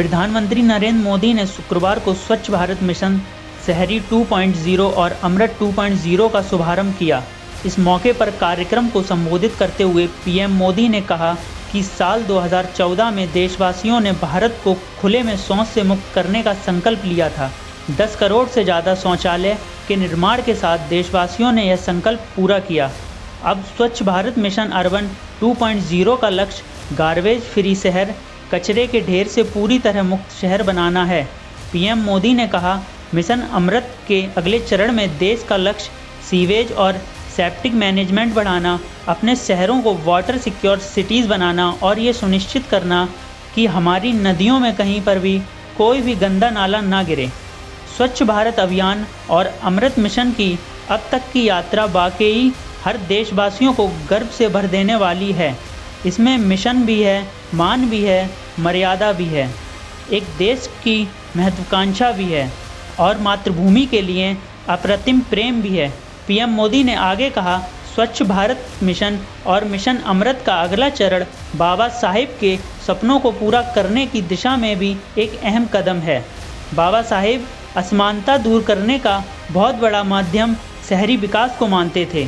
प्रधानमंत्री नरेंद्र मोदी ने शुक्रवार को स्वच्छ भारत मिशन शहरी 2.0 और अमृत 2.0 का शुभारंभ किया। इस मौके पर कार्यक्रम को संबोधित करते हुए पीएम मोदी ने कहा कि साल 2014 में देशवासियों ने भारत को खुले में शौच से मुक्त करने का संकल्प लिया था। 10 करोड़ से ज़्यादा शौचालय के निर्माण के साथ देशवासियों ने यह संकल्प पूरा किया। अब स्वच्छ भारत मिशन अर्बन 2.0 का लक्ष्य गार्बेज फ्री शहर कचरे के ढेर से पूरी तरह मुक्त शहर बनाना है। पीएम मोदी ने कहा, मिशन अमृत के अगले चरण में देश का लक्ष्य सीवेज और सेप्टिक मैनेजमेंट बढ़ाना, अपने शहरों को वाटर सिक्योर सिटीज़ बनाना और ये सुनिश्चित करना कि हमारी नदियों में कहीं पर भी कोई भी गंदा नाला ना गिरे। स्वच्छ भारत अभियान और अमृत मिशन की अब तक की यात्रा वाकई हर देशवासियों को गर्व से भर देने वाली है। इसमें मिशन भी है, मान भी है मर्यादा भी है। एक देश की महत्वाकांक्षा भी है और मातृभूमि के लिए अप्रतिम प्रेम भी है। पीएम मोदी ने आगे कहा, स्वच्छ भारत मिशन और मिशन अमृत का अगला चरण बाबा साहेब के सपनों को पूरा करने की दिशा में भी एक अहम कदम है। बाबा साहेब असमानता दूर करने का बहुत बड़ा माध्यम शहरी विकास को मानते थे।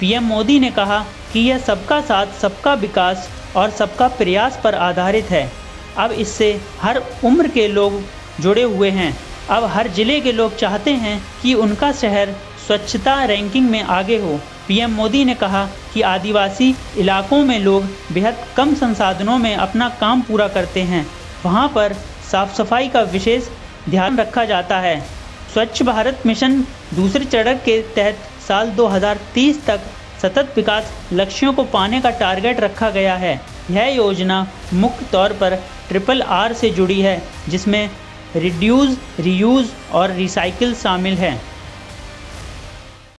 पीएम मोदी ने कहा कि यह सबका साथ, सबका विकास और सबका प्रयास पर आधारित है। अब इससे हर उम्र के लोग जुड़े हुए हैं। अब हर ज़िले के लोग चाहते हैं कि उनका शहर स्वच्छता रैंकिंग में आगे हो। पीएम मोदी ने कहा कि आदिवासी इलाकों में लोग बेहद कम संसाधनों में अपना काम पूरा करते हैं। वहाँ पर साफ़ सफ़ाई का विशेष ध्यान रखा जाता है। स्वच्छ भारत मिशन दूसरे चरण के तहत साल 2030 तक सतत विकास लक्ष्यों को पाने का टारगेट रखा गया है। यह योजना मुख्य तौर पर ट्रिपल आर से जुड़ी है, जिसमें रिड्यूज़ रीयूज़ और रिसाइकिल शामिल है।